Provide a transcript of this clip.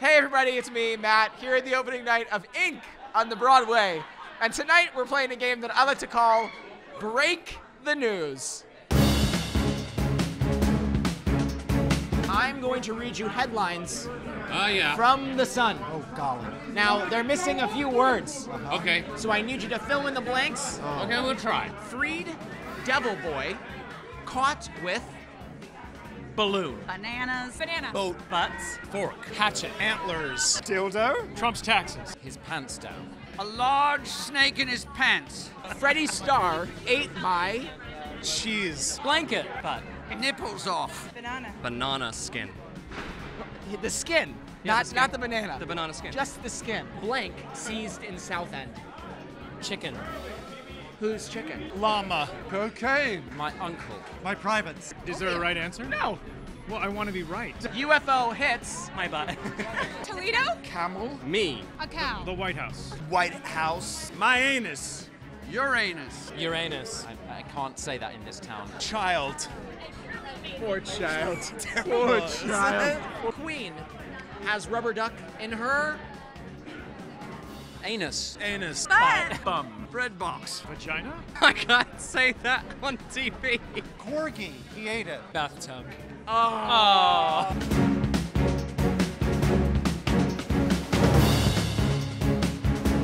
Hey everybody, it's me, Matt, here at the opening night of Ink on the Broadway. And tonight we're playing a game that I like to call Break the News. I'm going to read you headlines Oh, yeah. from The Sun. Oh, golly. Now, they're missing a few words, uh-huh. Okay. so I need you to fill in the blanks. Oh. Okay, we'll try. Freed Devil Boy caught with balloon. Bananas. Banana. Boat. Butts. Fork. Hatchet. Antlers. Dildo? Trump's taxes. His pants down. A large snake in his pants. Freddie Starr ate my Cheese. Blanket. Butt. Nipples off. Banana. Banana skin. the skin, Yeah, not the skin. not the banana. The banana skin. Just the skin. Blank seized in Southend. chicken. Who's chicken? Llama. Cocaine. My uncle. My privates. Is there a right answer? No. Well, I want to be right. UFO hits My butt. Toledo? Camel. Me. A cow. The White House. White House. My anus. Uranus. Uranus. I, I can't say that in this town. Child. Poor child. Poor child. Queen has rubber duck in her. Anus. Anus. Bum. Bread box. Vagina? I can't say that on TV. Corgi. He ate it. Bathtub. Oh. Oh.